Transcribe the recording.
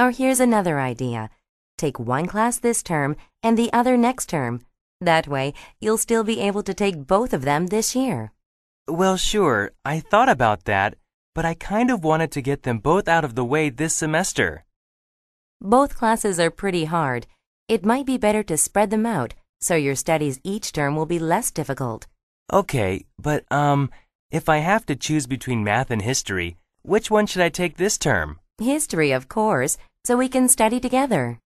Or here's another idea. Take one class this term and the other next term. That way, you'll still be able to take both of them this year. Well, sure, I thought about that, but I kind of wanted to get them both out of the way this semester. Both classes are pretty hard. It might be better to spread them out so your studies each term will be less difficult. Okay, but, um, if I have to choose between math and history, which one should I take this term? History, of course, so we can study together.